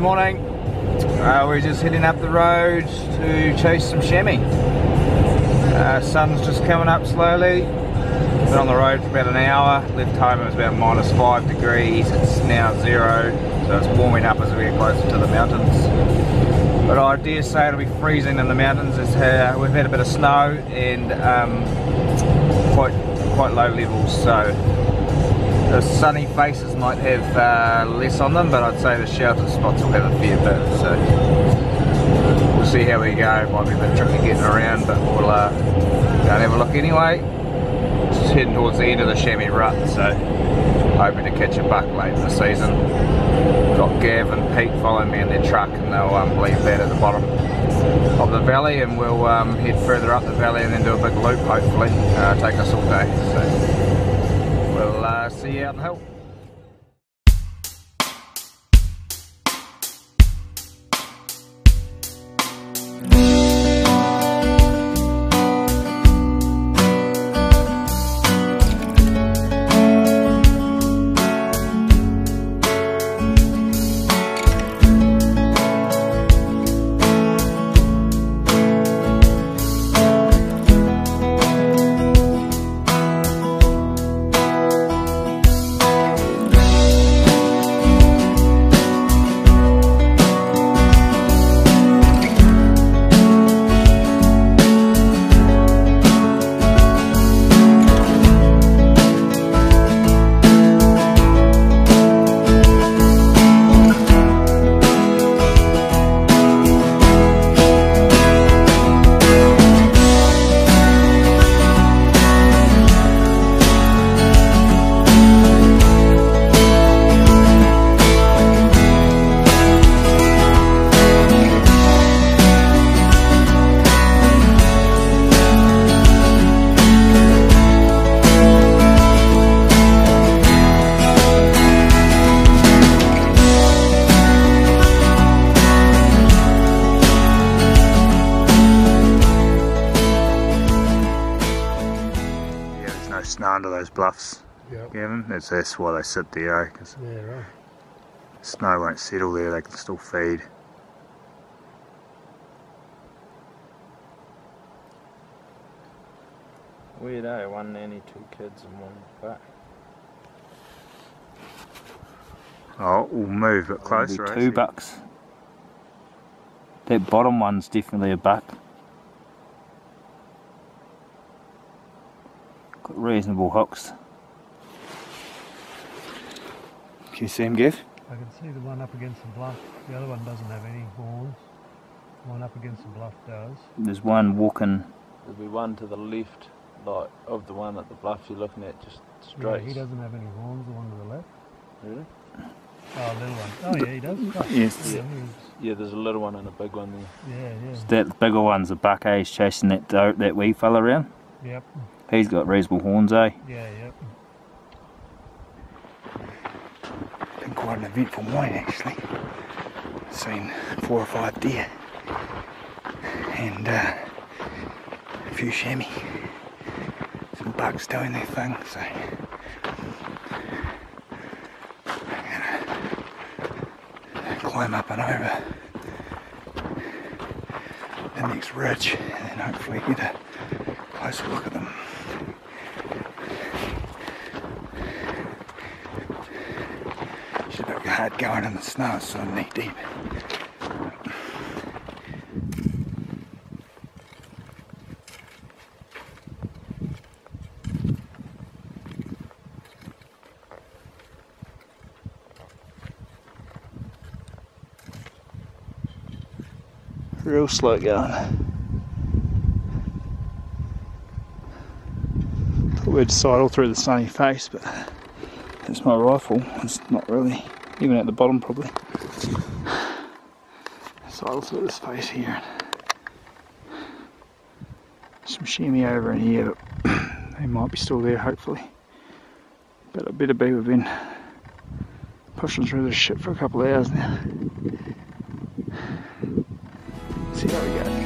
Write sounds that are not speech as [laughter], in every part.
Morning. Uh, we're just heading up the road to chase some chamois. Uh, sun's just coming up slowly. Been on the road for about an hour. Left home it was about minus five degrees. It's now zero, so it's warming up as we get closer to the mountains. But I dare say it'll be freezing in the mountains. It's, uh, we've had a bit of snow and um, quite quite low levels, so the sunny faces might have uh, less on them, but I'd say the sheltered spots will have a fair bit. So we'll see how we go. Might be a bit tricky getting around, but we'll uh, go and have a look anyway. Just heading towards the end of the chamois rut, so hoping to catch a buck late in the season. Got Gav and Pete following me in their truck, and they'll um, leave that at the bottom of the valley, and we'll um, head further up the valley and then do a big loop, hopefully. Uh, take us all day. So see you the hill. Under those bluffs, Yep. Gavin. That's, that's why they sit there, because Yeah, right. snow won't settle there, they can still feed. Weird, Weirdo, one nanny, two kids, and one buck. Oh, we'll move a bit closer. Be eh? two bucks. That bottom one's definitely a buck. Reasonable hooks. Can you see him, Gav? I can see the one up against the bluff. The other one doesn't have any horns. The one up against the bluff does. There's one walking. There'll be one to the left, like of the one at the bluff you're looking at, just Yeah, straight. he doesn't have any horns, the one to the left. Really? Oh, little one. Oh, yeah, he does. [laughs] Right. Yes. Yeah, he's- Yeah, there's a little one and a big one there. yeah, yeah. That bigger one's a buck, eh? He's chasing that doe, that wee fella around. Yep. He's got reasonable horns, eh? Yeah, yep. Been quite an eventful morning actually. Seen four or five deer and uh, a few chamois. Some bugs doing their thing, so climb up and over the next ridge and then hopefully get a closer look at them. It's a bit hard going in the snow, so knee deep. Real slow going. We'd sidle through the sunny face, but it's my rifle. It's not really, even at the bottom probably. Sidle through this space here. Some chamois over in here, [clears throat] they might be still there hopefully. But I better be, we've been pushing through this shit for a couple of hours now. See how we go.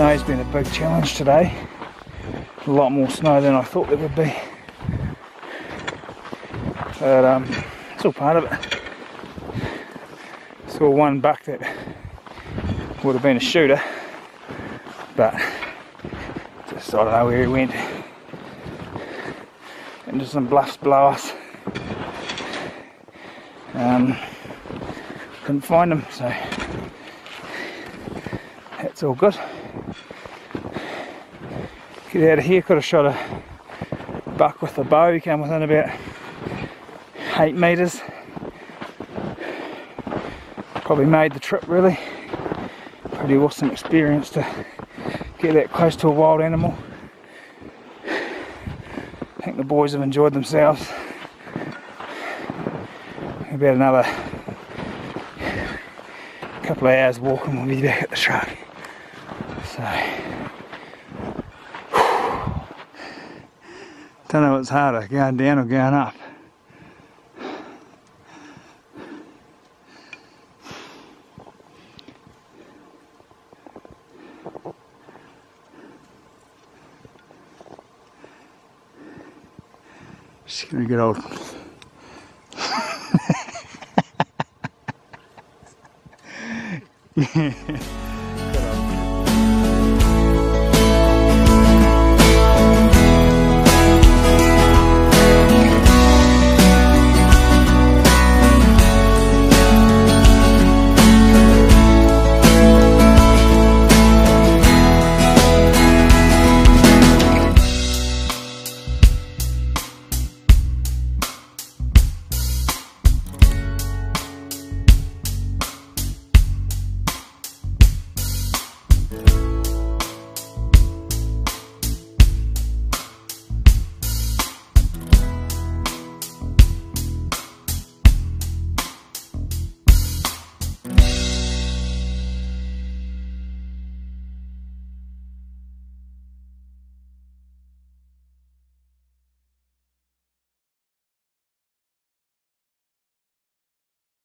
Snow's been a big challenge today. A lot more snow than I thought there would be. But um, it's all part of it. Saw one buck that would have been a shooter, but just I don't know where he went. Into some bluffs below us. Um, couldn't find him, so that's all good. Get out of here, could have shot a buck with the bow, he came within about eight metres. Probably made the trip really. Pretty awesome experience to get that close to a wild animal. I think the boys have enjoyed themselves. About another couple of hours walking we'll be back at the truck. Don't know what's harder, going down or going up. Just gonna get old. you [laughs] [laughs]